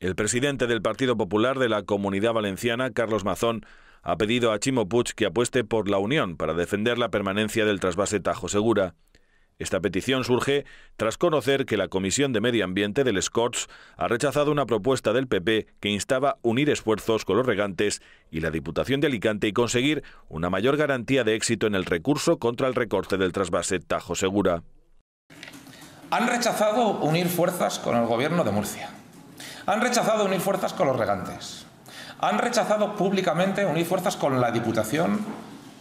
El presidente del Partido Popular de la Comunidad Valenciana, Carlos Mazón, ha pedido a Chimo Puig que apueste por la unión para defender la permanencia del trasvase Tajo Segura. Esta petición surge tras conocer que la Comisión de Medio Ambiente del Scots ha rechazado una propuesta del PP que instaba unir esfuerzos con los regantes y la Diputación de Alicante y conseguir una mayor garantía de éxito en el recurso contra el recorte del trasvase Tajo Segura. Han rechazado unir fuerzas con el Gobierno de Murcia. Han rechazado unir fuerzas con los regantes. Han rechazado públicamente unir fuerzas con la Diputación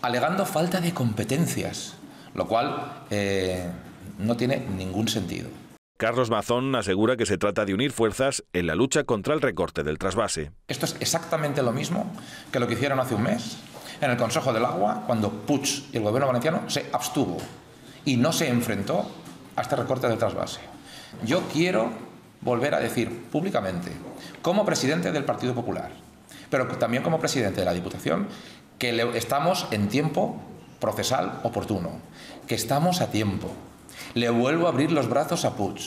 alegando falta de competencias, lo cual eh, no tiene ningún sentido. Carlos Mazón asegura que se trata de unir fuerzas en la lucha contra el recorte del trasvase. Esto es exactamente lo mismo que lo que hicieron hace un mes en el Consejo del Agua, cuando Puig y el Gobierno valenciano se abstuvo y no se enfrentó a este recorte del trasvase. Yo quiero volver a decir públicamente, como presidente del Partido Popular, pero también como presidente de la Diputación, que estamos en tiempo procesal oportuno, que estamos a tiempo. Le vuelvo a abrir los brazos a Puig.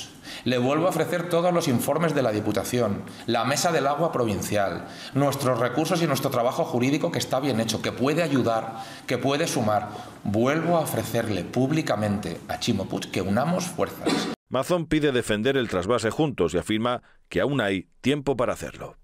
Le vuelvo a ofrecer todos los informes de la Diputación, la Mesa del Agua Provincial, nuestros recursos y nuestro trabajo jurídico que está bien hecho, que puede ayudar, que puede sumar. Vuelvo a ofrecerle públicamente a Chimo Puig que unamos fuerzas. Mazón pide defender el trasvase juntos y afirma que aún hay tiempo para hacerlo.